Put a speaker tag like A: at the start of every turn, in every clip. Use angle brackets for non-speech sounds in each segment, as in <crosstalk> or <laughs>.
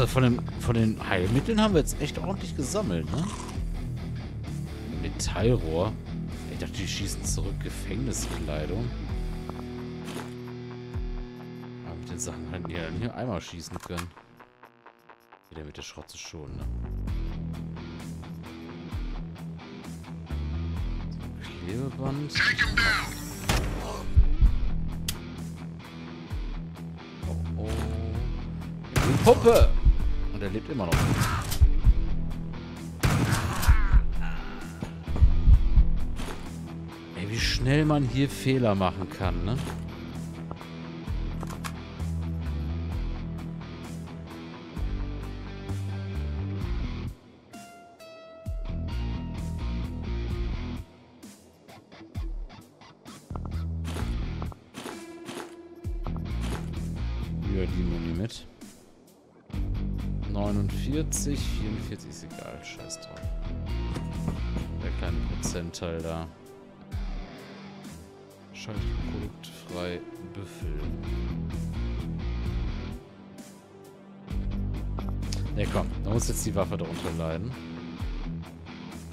A: Also von den, von den Heilmitteln haben wir jetzt echt ordentlich gesammelt, ne? Metallrohr. Ich dachte, die schießen zurück. Gefängniskleidung. Aber mit den Sachen hätten die ja hier einmal schießen können. Wieder mit der Schrotze schon, ne? Klebeband. Oh oh. Die Puppe! Und er lebt immer noch. Ey, wie schnell man hier Fehler machen kann, ne? Die Muni mit. 49, 44 ist egal, scheiß drauf. Der kleine Prozentteil da. Schaltet produktfrei befüllen. Ne, komm, da muss jetzt die Waffe darunter leiden.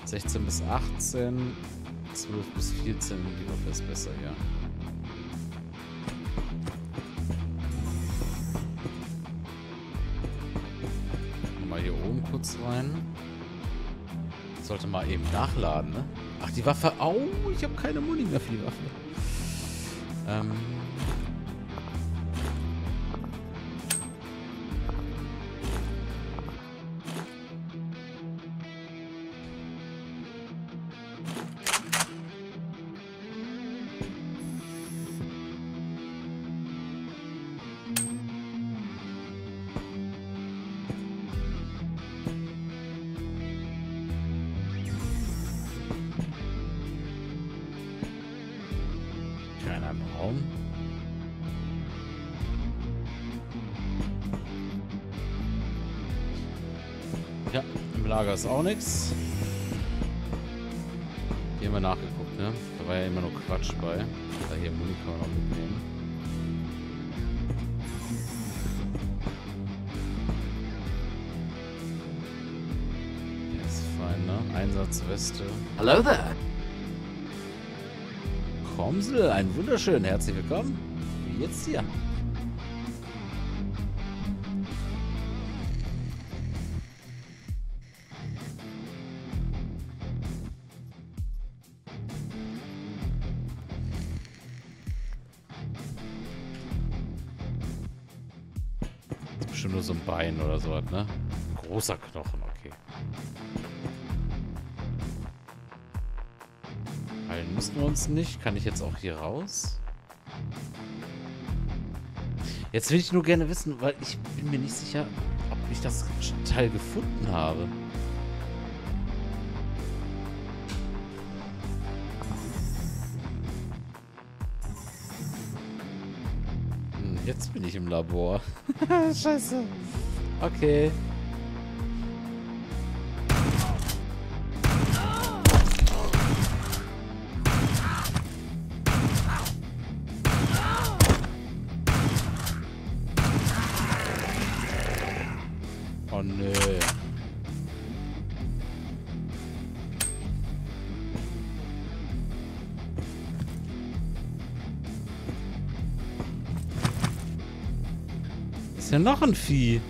A: 16 bis 18, 12 bis 14, die Waffe ist besser, ja. Kurz rein. Sollte mal eben nachladen, ne? Ach, die Waffe. Au, ich habe keine Muni mehr für die Waffe. Ähm. Lager ist auch nichts. Hier haben wir nachgeguckt, ne? Da war ja immer nur Quatsch bei. Da hier Muni kann man auch mitnehmen. Hier ist fein, ne? Einsatzweste.
B: Hello there.
A: Komsel, ein wunderschön. Herzlich willkommen. Wie jetzt hier? Das ist bestimmt nur so ein Bein oder so, ne? Großer Knochen, okay. Heilen müssen wir uns nicht. Kann ich jetzt auch hier raus? Jetzt will ich nur gerne wissen, weil ich bin mir nicht sicher, ob ich das Teil gefunden habe. Jetzt bin ich im Labor. <laughs> Scheiße. Okay. Oh nö. Ist ja noch ein Vieh.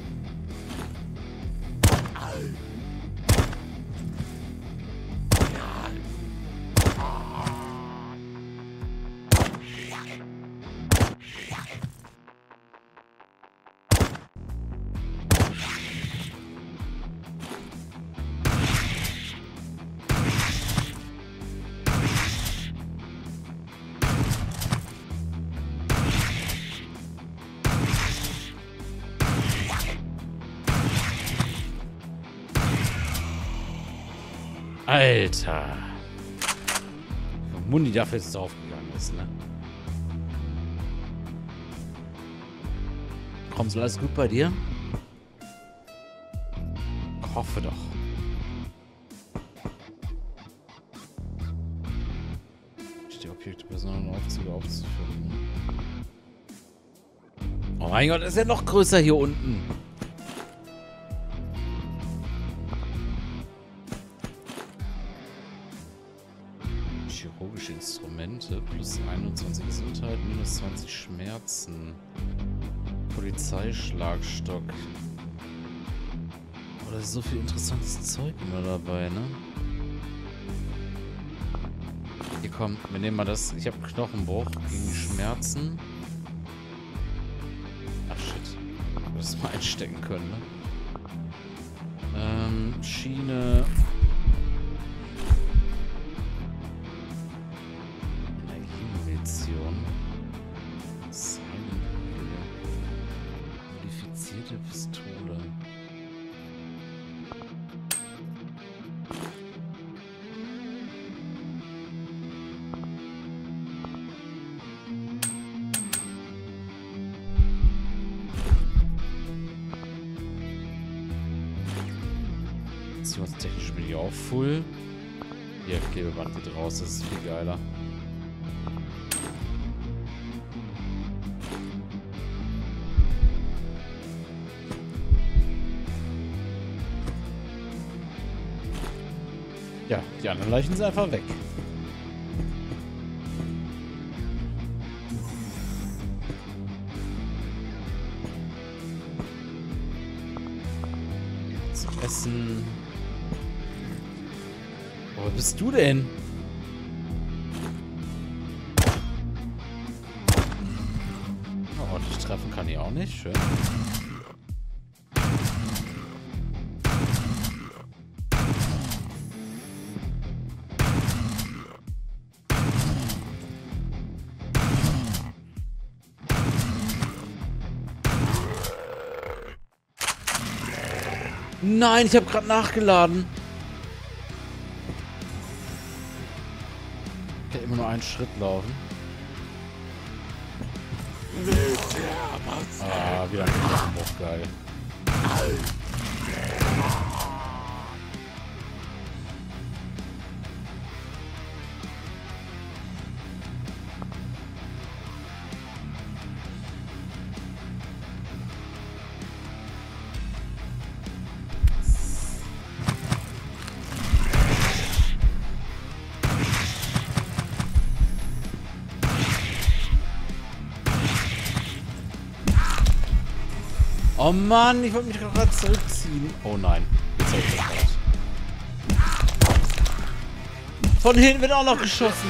A: Alter. Mundi dafür ist es aufgegangen ist, ne? Komm, so alles gut bei dir? Ich hoffe doch. Die Objekte, und Aufzüge aufzuführen. Oh mein Gott, ist ja noch größer hier unten. Magische Instrumente. Plus 21 Gesundheit, minus 20 Schmerzen. Polizeischlagstock. Oh, da ist so viel interessantes Zeug immer dabei, ne? Hier komm, wir nehmen mal das. Ich habe Knochenbruch gegen Schmerzen. Ach shit. Das mal einstecken können, ne? Ähm, Schiene. Beziehungstechnisch bin ich auch full. Hier, Klebeband geht raus, das ist viel geiler. Ja, die anderen Leichen sind einfach weg. Zum Essen. Wo bist du denn? Oh, ordentlich treffen kann ich auch nicht. Schön. Nein, ich habe gerade nachgeladen. Kann immer nur einen Schritt laufen. Ah, wieder ein Knochenbruch, geil. Oh Mann, ich wollte mich gerade zurückziehen. Oh nein. Jetzt hab ich das raus. Von hinten wird auch noch geschossen.